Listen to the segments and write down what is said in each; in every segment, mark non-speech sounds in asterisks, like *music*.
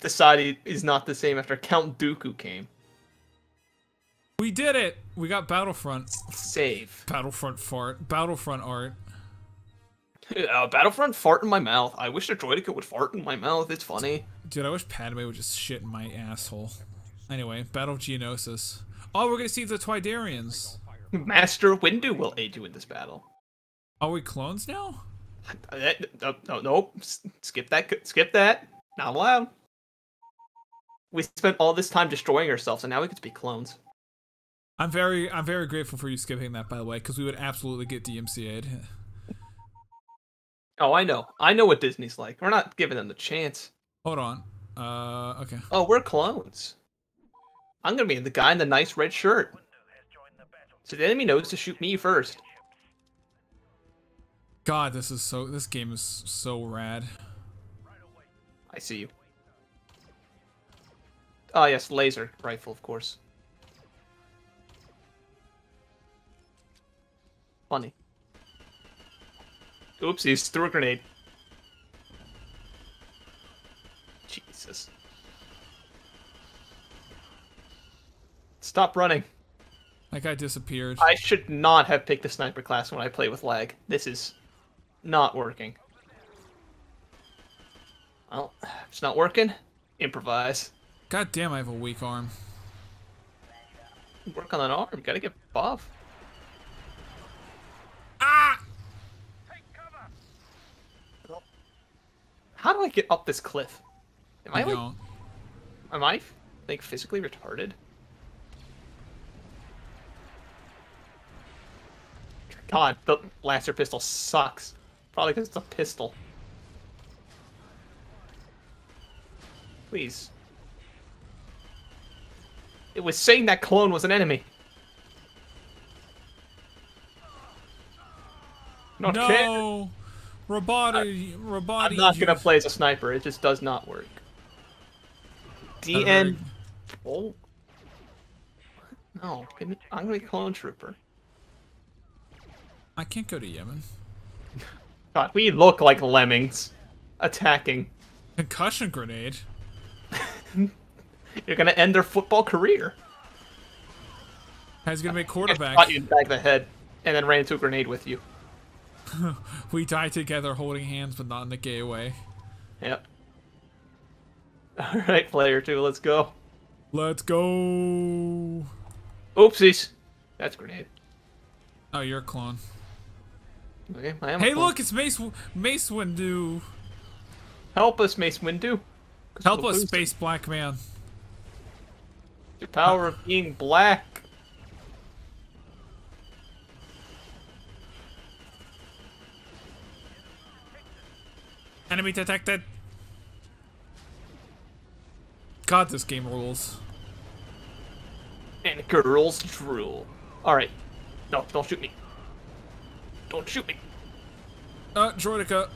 decided is not the same after Count Dooku came. We did it! We got Battlefront. Save. Battlefront fart. Battlefront art. Uh, Battlefront fart in my mouth. I wish the droideka would fart in my mouth. It's funny. Dude, I wish Padme would just shit in my asshole. Anyway, Battle of Geonosis. Oh, we're gonna see the Twidarians. Master Windu will aid you in this battle. Are we clones now? Uh, No, no, no. Skip that. Skip that. Not allowed. We spent all this time destroying ourselves, and now we get to be clones. I'm very, I'm very grateful for you skipping that, by the way, because we would absolutely get DMCA'd. *laughs* Oh, I know. I know what Disney's like. We're not giving them the chance. Hold on. Uh, okay. Oh, we're clones. I'm gonna be the guy in the nice red shirt. So the enemy knows to shoot me first. God, this is so, this game is so rad. I see you. Oh yes, laser rifle, of course. Funny. Oopsies, threw a grenade. Jesus. Stop running. That guy disappeared. I should not have picked the sniper class when I play with lag. This is not working. Well, it's not working. Improvise. God damn, I have a weak arm. Work on that arm. Gotta get buff. Ah! How do I get up this cliff? Am I, I like, don't. am I like physically retarded? God, the laser pistol sucks. Probably because it's a pistol. Please. It was saying that clone was an enemy. Not kidding. No! Roboti. I'm not gonna play as a sniper. It just does not work. DN. Oh. No, I'm gonna be clone trooper. I can't go to Yemen. *laughs* God, we look like lemmings attacking. Concussion grenade. *laughs* You're gonna end their football career. Guy's gonna make I quarterback. shot you in the back of the head, and then ran into a grenade with you. *laughs* We die together holding hands, but not in the gay way. Yep. *laughs* All right, player two, let's go. Let's go. Oopsies. That's grenade. Oh, you're a clone. Okay, I am. Hey, look, it's Mace Mace Windu. Help us, Mace Windu. Help us. Space Black Man. The power of being black. Enemy detected. God, this game rules. And girls drool. Alright. No, don't shoot me. Don't shoot me. Uh, Droideka.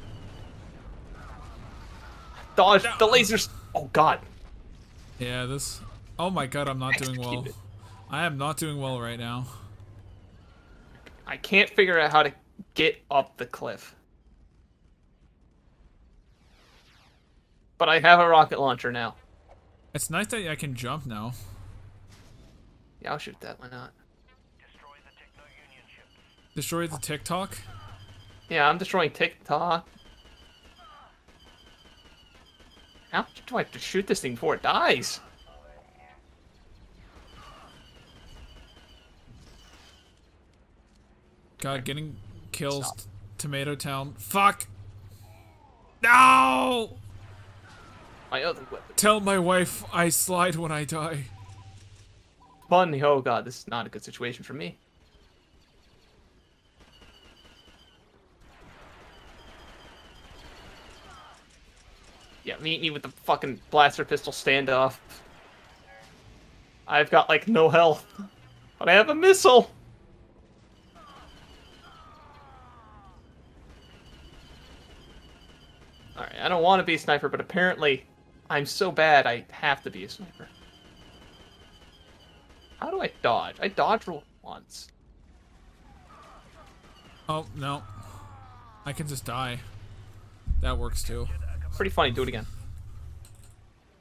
Dodge the lasers. Oh god. Yeah, this. Oh my god, I'm not doing well. Executed. I am not doing well right now. I can't figure out how to get up the cliff. But I have a rocket launcher now. It's nice that I can jump now. Yeah, I'll shoot that. Why not? Destroy the TikTok. Yeah, I'm destroying TikTok. How do I have to shoot this thing before it dies? God, getting kills. Stop. Tomato Town. Fuck. No! My other weapon. Tell my wife I slide when I die. Funny. Oh god, this is not a good situation for me. Yeah, meet me with the fucking blaster pistol standoff. I've got like no health, but I have a missile. Alright, I don't want to be a sniper, but apparently I'm so bad I have to be a sniper. How do I dodge? I dodged once. Oh, no. I can just die. That works too. Pretty funny. Do it again.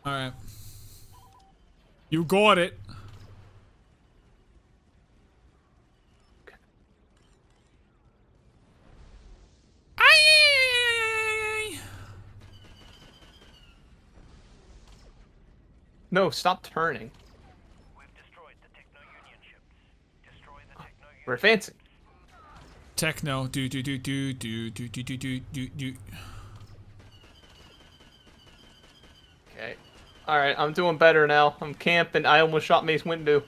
Alright. You got it. No, stop turning. We've destroyed the Techno Union ships. Destroy the Techno We're advancing. Techno. Do do do do do do do do do do do. Okay. Alright, I'm doing better now. I'm camping. I almost shot Mace Windu.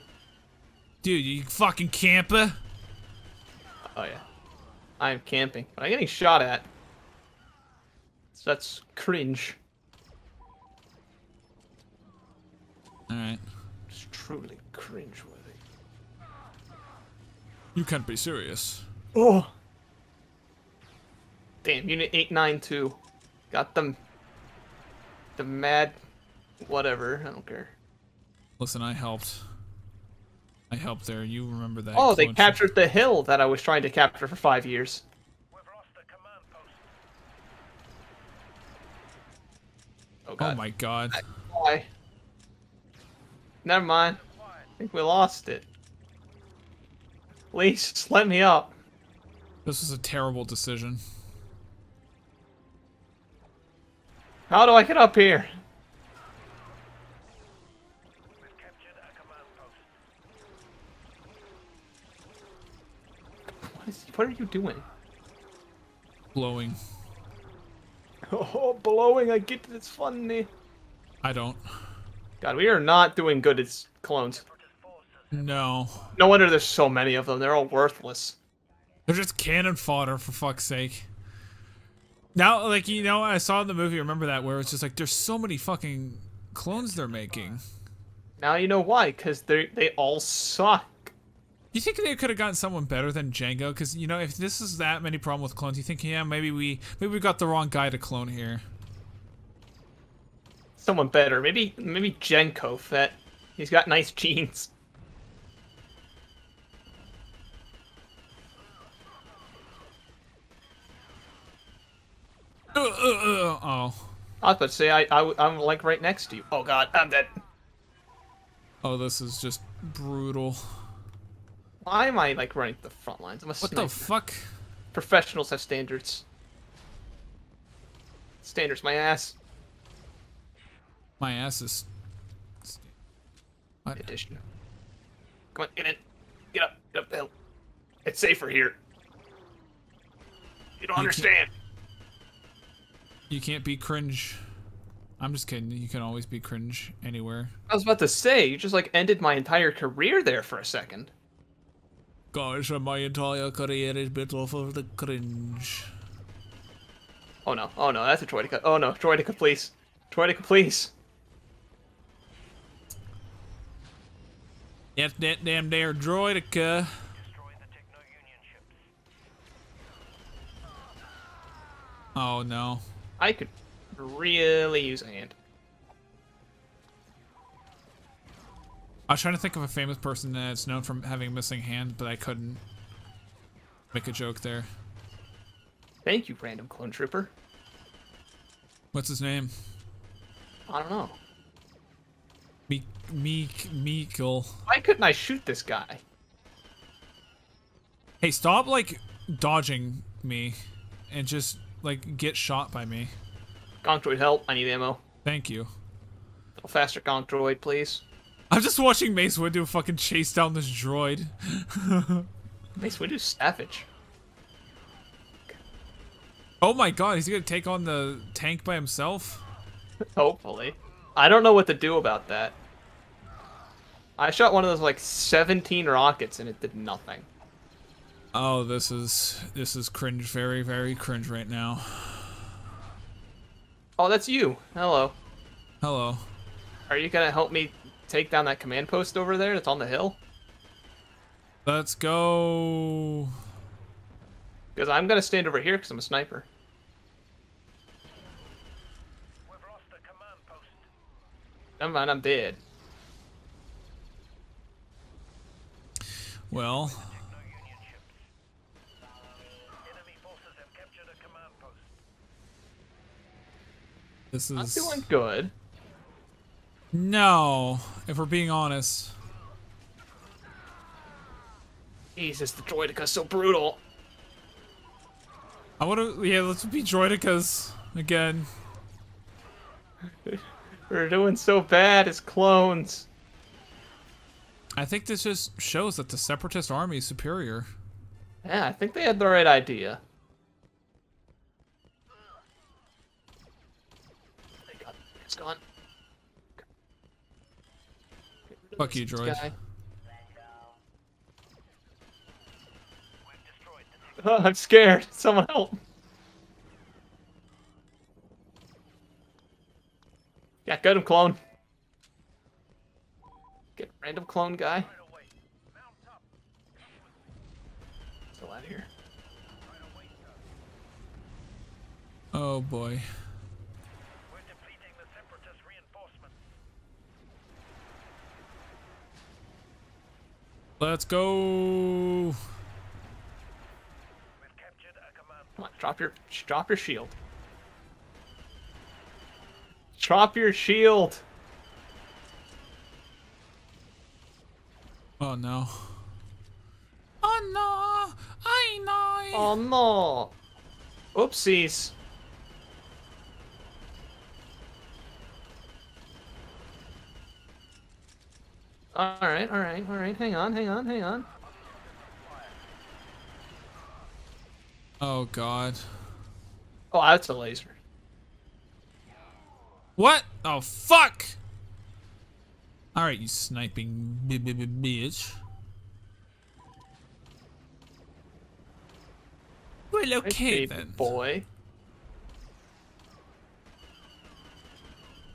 Dude, you fucking camper. Oh, yeah. I am camping. But I'm getting shot at. So that's cringe. Alright. It's truly cringe-worthy. You can't be serious. Oh! Damn, Unit 892. Got them. The mad. Whatever. I don't care. Listen, I helped. I helped there. You remember that. Oh, they clone ship. captured the hill that I was trying to capture for five years. We've lost the command post. Oh, oh God. Oh my god. Why? Never mind. I think we lost it. Please, just let me up. This was a terrible decision. How do I get up here? We've captured a command post. What, is, what are you doing? Blowing. *laughs* Oh, blowing. I get it. It's funny. I don't. God, we are not doing good as clones. No. No wonder there's so many of them. They're all worthless. They're just cannon fodder, for fuck's sake. Now, like, you know, I saw in the movie, remember that, where it's just like, there's so many fucking clones they're making. Now you know why, because they they all suck. You think they could have gotten someone better than Jango? Because, you know, if this is that many problem with clones, you think, yeah, maybe we maybe we got the wrong guy to clone here. Someone better. Maybe maybe Jenko. That he's got nice genes. Uh, uh, uh, oh. I was about to say I, I I'm like right next to you. Oh God, I'm dead. Oh, this is just brutal. Why am I like running the front lines? I'm a What sniper. the fuck? Professionals have standards. Standards, my ass. My ass is... What? Edition. Come on, get in. Get up. Get up the hill. It's safer here. You don't can't- understand. You can't be cringe. I'm just kidding. You can always be cringe anywhere. I was about to say, you just like ended my entire career there for a second. Gosh, uh, my entire career is built off of the cringe. Oh no, oh no, that's a Droideka. Oh no, Droideka, please. Droideka, please. That's that damn dare droideka. Destroy the Techno Union ships. Oh no. I could really use a hand. I was trying to think of a famous person that's known for having a missing hand, but I couldn't make a joke there. Thank you, random clone trooper. What's his name? I don't know. Meek Meek Meekle. Why couldn't I shoot this guy? Hey, stop like dodging me and just like get shot by me. Gonk droid, help! I need ammo. Thank you. A faster, Gonk droid, please. I'm just watching Mace Windu fucking chase down this droid. *laughs* Mace Windu's savage. Oh my god, he's gonna take on the tank by himself? *laughs* Hopefully. I don't know what to do about that. I shot one of those like 17 rockets and it did nothing. Oh, this is this is cringe, very very cringe right now. Oh, that's you. Hello. Hello. Are you gonna help me take down that command post over there that's on the hill? Let's go. Because I'm gonna stand over here because I'm a sniper. We've lost the command post. Never mind, I'm dead. Well, Techno Union ships. Enemy forces have captured a command post. this I'm doing good. No, if we're being honest. Jesus, the Droideka's so brutal. I wanna yeah, let's be droidekas again. *laughs* We're doing so bad as clones. I think this just shows that the separatist army is superior. Yeah, I think they had the right idea. It's gone. Get rid of Fuck you, droid. guy. We've destroyed the Oh, *laughs* I'm scared. Someone help. Yeah, get him, clone. Get random clone guy. right away. Mount up. Still out of here. Right away, sir. Oh boy. We're depleting the separatist reinforcements. Let's go. We've captured a command Come on, drop your drop your shield. Drop your shield. Oh no. Oh no! I know! Oh no. Oopsies. All right, all right, all right. Hang on, hang on, hang on. Oh god. Oh, that's a laser. What? Oh fuck! Alright, you sniping bitch. Well, okay then. boy.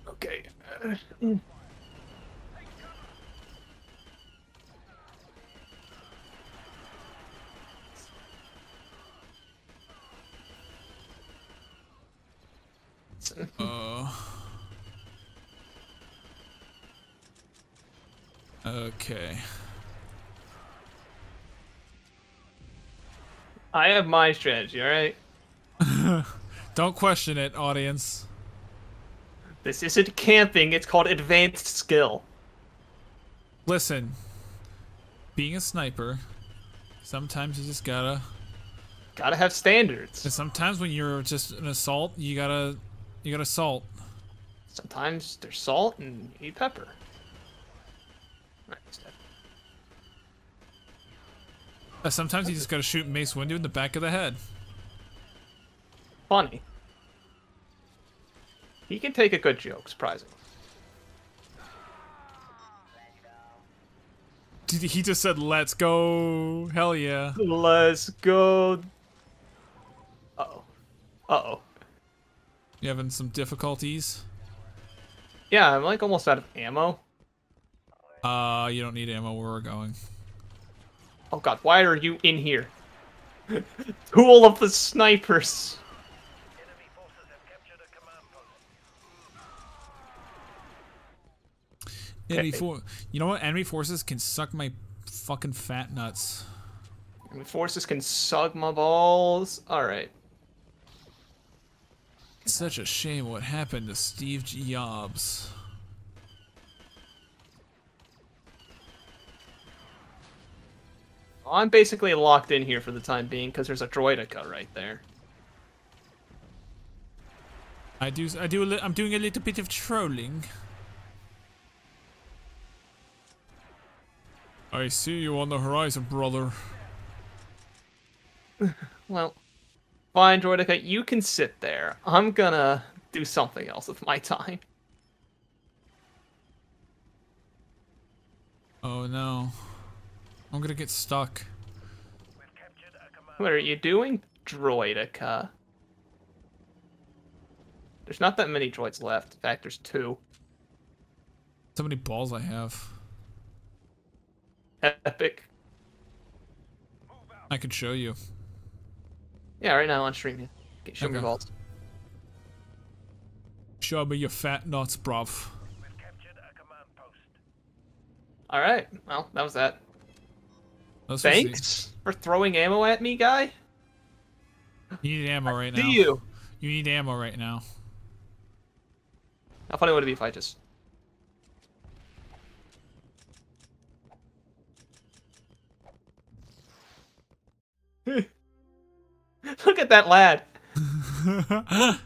Okay. uh, mm. Uh. Okay. I have my strategy, alright? *laughs* Don't question it, audience. This isn't camping, it's called advanced skill. Listen, being a sniper, sometimes you just gotta. Gotta have standards. And sometimes when you're just an assault, you gotta, you gotta salt. Sometimes there's salt and you eat pepper. Alright, he's dead. Uh, sometimes you just gotta shoot Mace Windu in the back of the head. Funny. He can take a good joke, surprisingly. He just said, "Let's go!" Hell yeah! Let's go. Uh oh. Uh oh. You having some difficulties? Yeah, I'm like almost out of ammo. Uh, you don't need ammo where we're going. Oh god, why are you in here? *laughs* Tool of the snipers. enemy forces have captured a command post. Enemy Okay. for you know what? Enemy forces can suck my fucking fat nuts. And forces can suck my balls. Alright. Such a shame what happened to Steve Jobs. I'm basically locked in here for the time being because there's a droideka right there. I do. I do. A li- I'm doing a little bit of trolling. I see you on the horizon, brother. *laughs* Well, fine, droideka, you can sit there. I'm gonna do something else with my time. Oh no. I'm gonna get stuck. We've captured a command What are you doing, droideka? There's not that many droids left. In fact, there's two. So many balls I have. Epic. I could show you. Yeah, right now on stream. Yeah. Okay, show me your balls. Show me your fat nuts, bruv. We've captured a command post. All right. Well, that was that. Let's Thanks for throwing ammo at me, guy. You need ammo right I now. Do you? You need ammo right now. How funny would it be if I just... *laughs* Look at that lad. *laughs*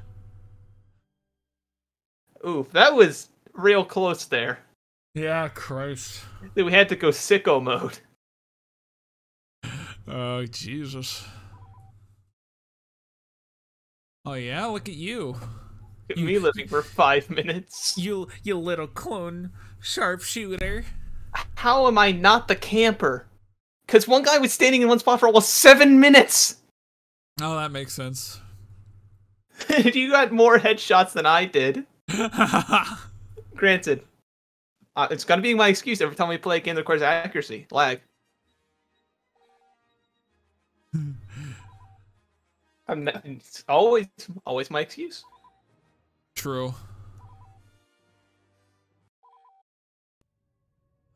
Oof, that was real close there. Yeah, Christ. We had to go sicko mode. Oh, Jesus. Oh yeah, look at you. Look at Me living for five minutes. You you little clone sharpshooter. How am I not the camper? Because one guy was standing in one spot for almost seven minutes. Oh, that makes sense. *laughs* you got more headshots than I did. *laughs* Granted, uh, it's gonna be my excuse every time we play a game that requires accuracy. Lag. *laughs* I'm not, it's always, always my excuse. True.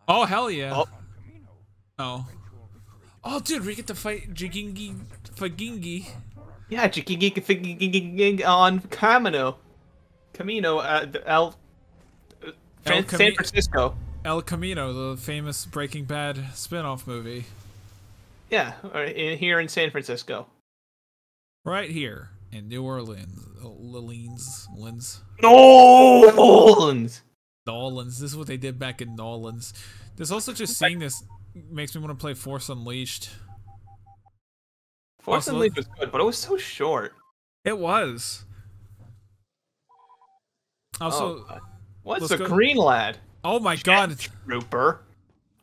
Oh hell yeah. Oh. Oh. Oh dude, we get to fight Jigingi Fagingi. Yeah, Jiki on Camino. Camino at El, uh, El San, San Francisco. El Camino, the famous Breaking Bad spin-off movie. Yeah, in, here in San Francisco. Right here in New Orleans. Uh, Orleans. Lins. Nolans! Nolans. This is what they did back in Nolans. There's also just seeing this makes me want to play Force Unleashed. Force Also- Unleashed was good, but it was so short. It was. Also, oh, what's let's the go- green lad? oh my god, Trooper.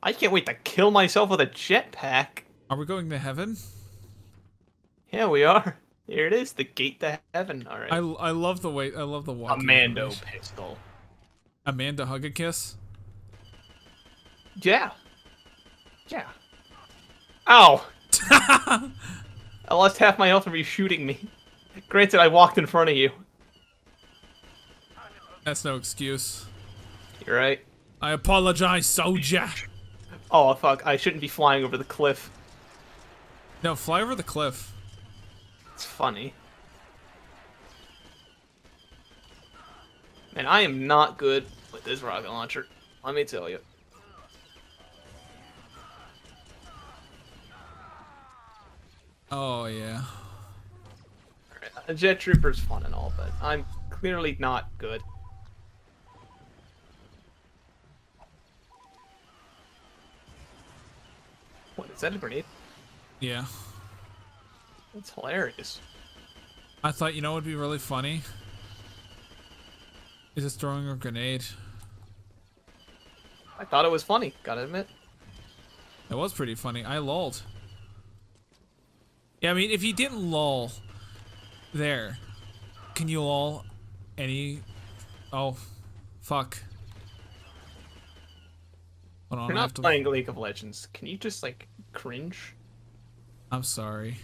I can't wait to kill myself with a jetpack. Are we going to heaven? Yeah, we are. Here it is, the gate to heaven. All right. I, I love the way I love the walking Amando animation. pistol. Amanda hug a kiss. Yeah. Yeah. Ow! *laughs* I lost half my health from you shooting me. Granted, I walked in front of you. That's no excuse. You're right. I apologize, soldier. Oh fuck! I shouldn't be flying over the cliff. No, fly over the cliff. It's funny. Man, I am not good with this rocket launcher. Let me tell you. Oh yeah. A jet trooper's fun and all, but I'm clearly not good. What is that a grenade? Yeah. That's hilarious. I thought you know what would be really funny? Is just throwing a grenade. I thought it was funny, gotta admit. It was pretty funny. I lulled. Yeah, I mean, if you didn't lull there, can you lull any? Oh, fuck. Hold on, You're not have to. playing League of Legends. Can you just like cringe? I'm sorry.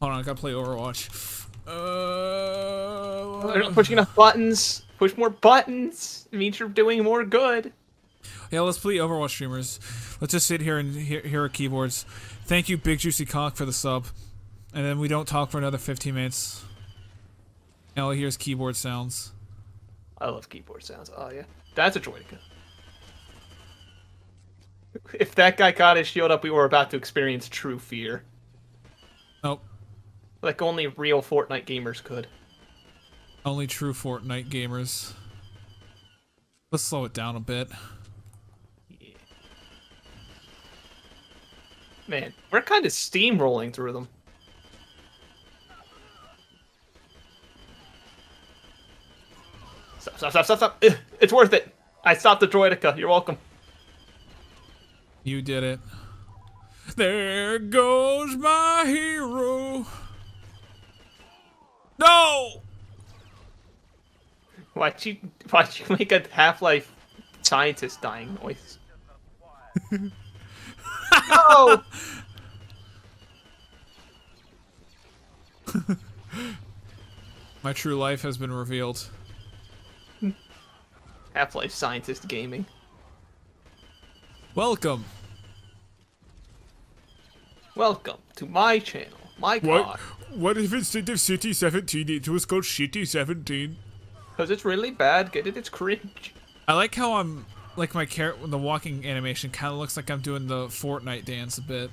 Hold on, I gotta play Overwatch. Uh, They're not pushing enough buttons. Push more buttons. It means you're doing more good. Yeah, let's play Overwatch streamers. Let's just sit here and hear, hear our keyboards. Thank you, Big Juicy Cock, for the sub. And then we don't talk for another 15 minutes. And all I hear is keyboard sounds. I love keyboard sounds. Oh yeah, that's a Droideka. If that guy got his shield up, we were about to experience true fear, Nope. like only real Fortnite gamers could. Only true Fortnite gamers. Let's slow it down a bit. Yeah. Man, we're kind of steamrolling through them. Stop, stop, stop, stop, stop. It's worth it. I stopped the Droideka. You're welcome. You did it. There goes my hero. No! Why'd you, why'd you make a Half-Life scientist dying noise? *laughs* no! My true life has been revealed. Half-Life scientist gaming. Welcome. Welcome to my channel, my car, What if instead of City 17 it was called Shitty 17? because it's really bad. Get it? It's cringe. I like how I'm like my char- the walking animation kind of looks like I'm doing the Fortnite dance a bit.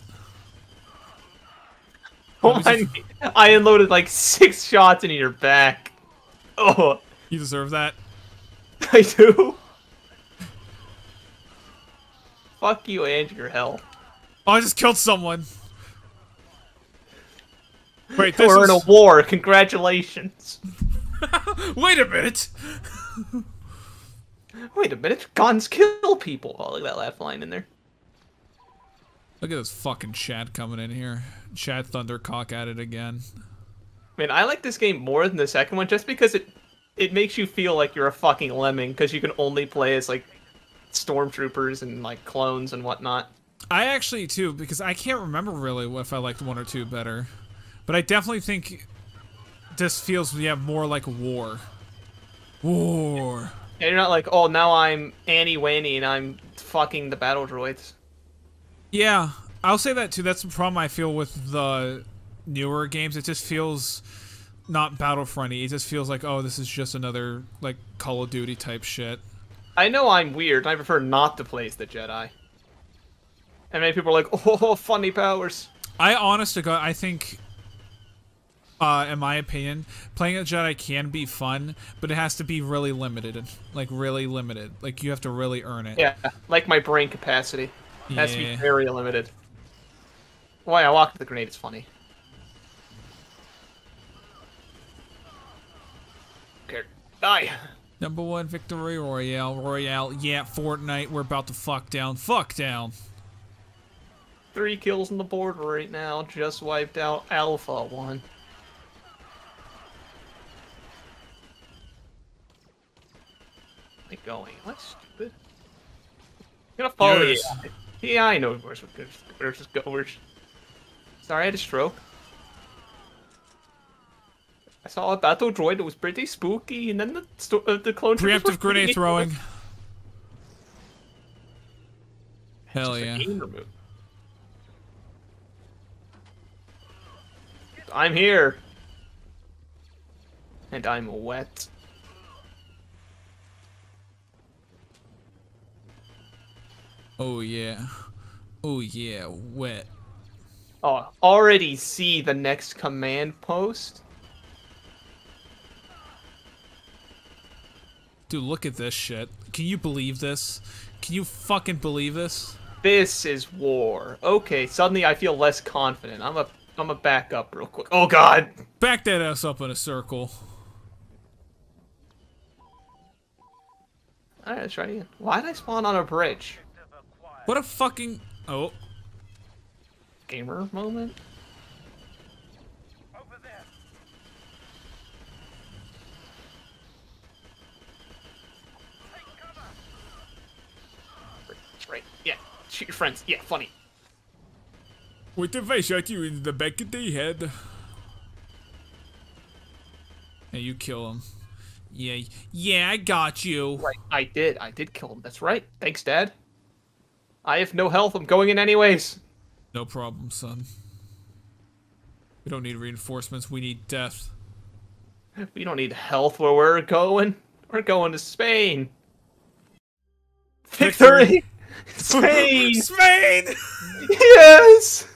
Oh my! *laughs* I unloaded like six shots into your back. Oh, You deserve that. *laughs* I do. Fuck you and your health. Oh, I just killed someone. Wait, this We're in a war. Congratulations. *laughs* Wait a minute. Wait a minute. Guns kill people. Oh, look at that last line in there. Look at this fucking Chad coming in here. Chad Thundercock at it again. Man, I like this game more than the second one just because it it makes you feel like you're a fucking lemming because you can only play as like stormtroopers and like clones and whatnot. I actually too because I can't remember really if I liked one or two better, but I definitely think this feels yeah more like war. War. And you're not like, oh, now I'm Annie Wanny and I'm fucking the battle droids. Yeah, I'll say that too. That's the problem I feel with the newer games. It just feels not Battlefronty. It just feels like oh, this is just another like Call of Duty type shit. I know I'm weird. I prefer not to play as the Jedi. And many people are like, *laughs* oh, funny powers. I honest to God, I think, uh, in my opinion, playing a Jedi can be fun, but it has to be really limited. Like really limited. Like you have to really earn it. Yeah, like my brain capacity. It has to be very limited. Why I walked the grenade is funny. Okay, die. Number one victory royale, royale. Yeah, Fortnite. We're about to fuck down, fuck down. Three kills on the board right now. Just wiped out Alpha one. Where am going? What's stupid? I'm gonna follow Yes. the AI. Yeah, I know where's where's where's this go. Where's... Sorry, I had a stroke. I saw a battle droid that was pretty spooky, and then the sto- uh, the clone Preemptive grenade throwing. Hell yeah. I'm here. And I'm wet. Oh yeah. Oh yeah, wet. Oh, already see the next command post. Dude, look at this shit. Can you believe this? Can you fucking believe this? This is war. Okay, suddenly I feel less confident. I'm a I'm a back up real quick. Oh god. Back that ass up in a circle. Alright, let's try it again. Why did I spawn on a bridge? What a fucking oh. Gamer moment? Over there. Take cover. That's right. Yeah. Shoot your friends. Yeah, funny. What if I shot you in the back of the head? And you kill him. Yeah, yeah, I got you. Right. I did. I did kill him. That's right. Thanks, Dad. I have no health. I'm going in anyways. No problem, son. We don't need reinforcements, we need death. We don't need health where we're going. We're going to Spain. Victory. Victory! Spain! Spain! *laughs* yes!